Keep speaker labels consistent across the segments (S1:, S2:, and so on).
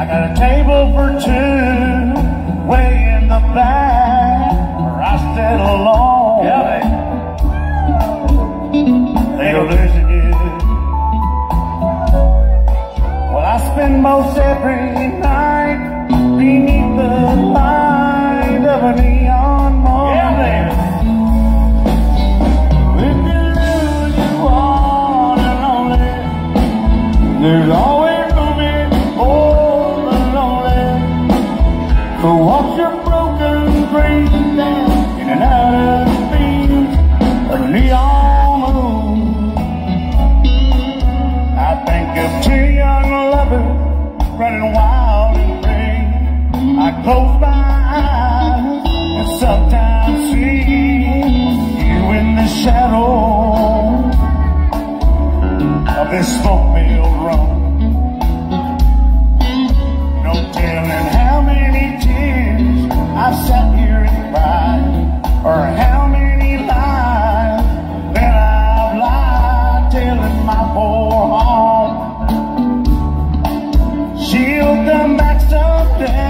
S1: I got a table for two way in the back where I sit alone. Yeah, they are losing you. Well, I spend most every night beneath the light of a neon moon. Yeah, There's all shadow of this smoke-filled room. No telling how many tears I've sat here and cried, or how many lies that I've lied, telling my poor heart. she'll come back someday.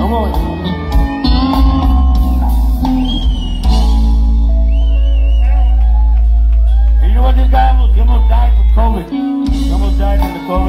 S1: Come on. You know what? This guy almost, died from COVID. He almost died from the COVID.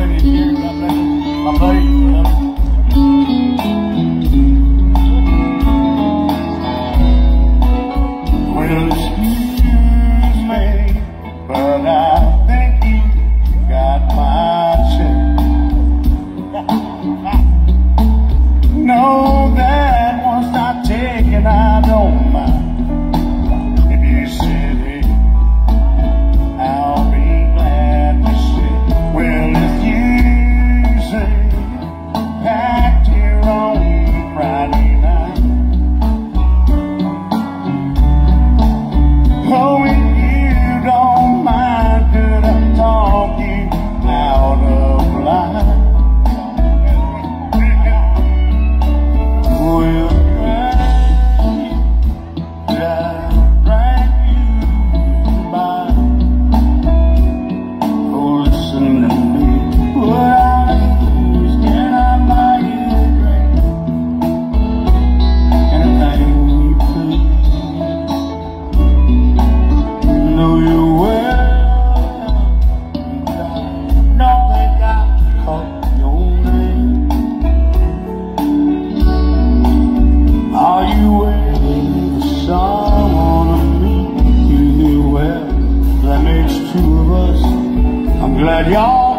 S1: I'm glad
S2: y'all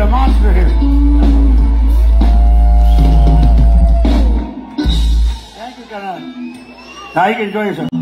S2: a monster here. Thank you, Now you can enjoy yourself.